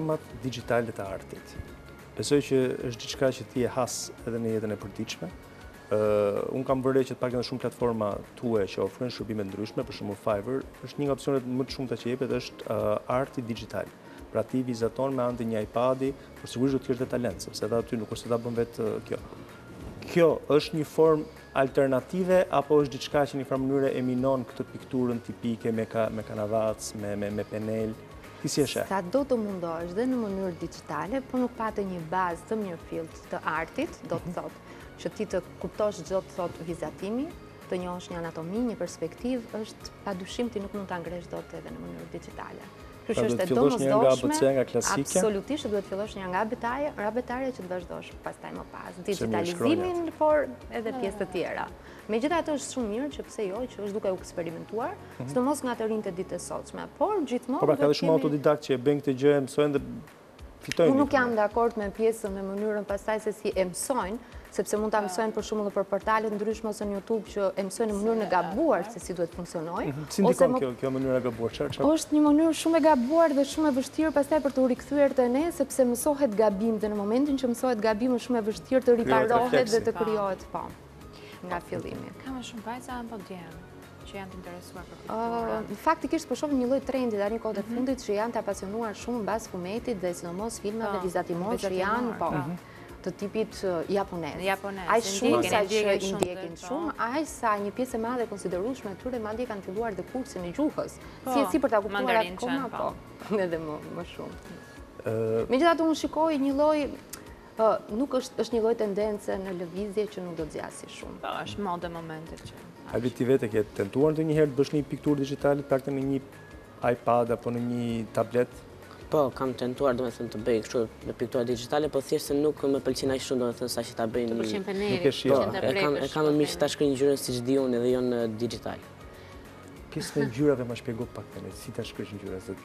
Format dixhitale të artit. Besoj që është diçka që ti e has edhe në jetën e përditshme. Unë kam vënë re që të paktën në shumë platforma tonë që ofrojnë shërbime të ndryshme, për shembull Fiverr, është një nga opcionet më të shumta që jepet është arti dixhital. Pra ti vizaton me anë të një iPad-i, por sigurisht do të kesh dhe talent, sepse edhe aty nuk është se ta bën vetë kjo. Kjo është një formë alternative, apo është diçka që një farë mënyre e minon këtë pikturën tipike me kanavacë, me penel? Ti si e sheh? Sado të mundohesh dhe në mënyrë dixhitale, po nuk pate një bazë të mirë fill të artit, do të mhm. thotë që ti të kuptosh ç'do të thotë vizatimi, të njohësh një anatomi, një perspektivë, është padyshim ti nuk mund ta ngresh dot edhe në mënyrë dixhitale. Kjo është pra, është e domozdoshme, absolutisht duhet të fillosh një nga abetarja, nga abetarja që të vazhdosh pastaj më pas, dixhitalizimin, por edhe pjesë të tjera. Megjithatë është shumë mirë që pse jo, që është duke u eksperimentuar, mhm. sidomos nga të rinjtë e ditëve të sotme, por gjithmonë po pra, do të kemi. Po pra, ka shumë autodidaktë që e bëjnë këtë gjë, mësojnë dhe fitojnë. Unë nuk jam dakord me pjesën me mënyrën pastaj se si e mësojnë, sepse mund ta mësojnë për shembull nëpër portale të ndryshme ose në YouTube që e mësojnë në mënyrën e gabuar se si duhet të funksionojë. Mhm. Si ndikon kjo kjo mënyra e gabuar? Çfarë çfarë? Është një mënyrë shumë e gabuar dhe shumë e vështirë pastaj për t'u rikthyer te ne sepse mësohet gabim dhe në momentin që mësohet gabim është shumë e vështirë të riparohet dhe të krijohet, po. nga fillimi. Ka më shumë vajza apo po djem që janë të interesuar për pikturën? Faktikisht po po shoh një lloj trendi dhe në kohët e mhm. fundit që janë të apasionuar shumë mbas fumetit dhe sidomos filmave po, vizatimorë që janë po, po. Mhm. të tipit japonez. Japonez, Aq shumë saqë i ndjekin shumë, aq sa një pjesë e madhe e konsiderueshme e tyre madje kanë filluar dhe kursin e gjuhës, si e si për ta kuptuar atë akoma, po, edhe më shumë. Megjithatë unë shikoj një lloj Po, nuk është, është një lloj tendence në lëvizje që nuk do të zgjasë shumë. Po, është modë e momentit që. A ti vetë ke tentuar ndonjëherë të bësh një pikturë dixhitale, të paktën në një iPad apo në një tablet? Po, kam tentuar, domethënë të bëj kështu me piktura dixhitale, po thjesht se nuk më pëlqen aq shumë, domethënë saqë ta bëj në. Të pëlqen peneli, nuk e shih. Po, e kam e kam më mirë që ta shkrij ngjyrën siç di unë dhe jo në dixhital. Pjesën e ngjyrave më shpjego pak tani, si ta shkrij ngjyrën?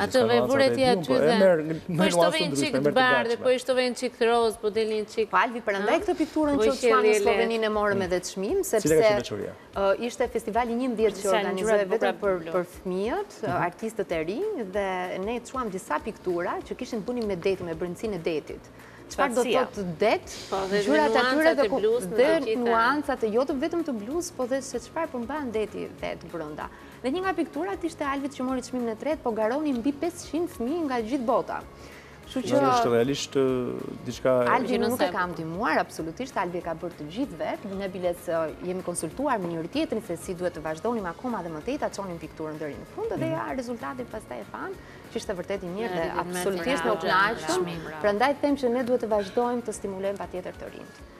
A të vë vure ti aty dhe Po ishte të vëja një çikë të bardhë dhe po ishte të vëja një çikë të rozë Po dhe një çikë Po Alvi, prandaj këtë pikturën që e çuam në Slloveni ne e morëm edhe të shmim Sepse ishte festivali Njeriu dhe deti që organizohet vetëm për fëmijët, artistët e rinj Dhe ne çuam disa piktura që kishin të bënin me detin, me brendësinë e detit Çfarë do të thotë det, po, ngjyrat e tyre dhe dhe nuancat e jo të vetëm të blusë Po dhe se çfarë përmban deti vetë brenda Dhe një nga pikturat ishte e Albit që mori çmimin e tretë, po garonin mbi pesëqind fëmijë nga gjithë bota. Kështu që është realisht diçka Albi nuk e kam ndihmuar absolutisht, Albi e ka bërë të gjithë vet. Ne biles jemi konsultuar me njëri tjetrin se si duhet të vazhdonim akoma dhe më tej ta çonim pikturën deri në fund dhe ja rezultati pastaj e pamë që ishte vërtet i mirë dhe absolutisht i kënaqshëm. Prandaj them që ne duhet të vazhdojmë të stimulojmë patjetër të rinjtë.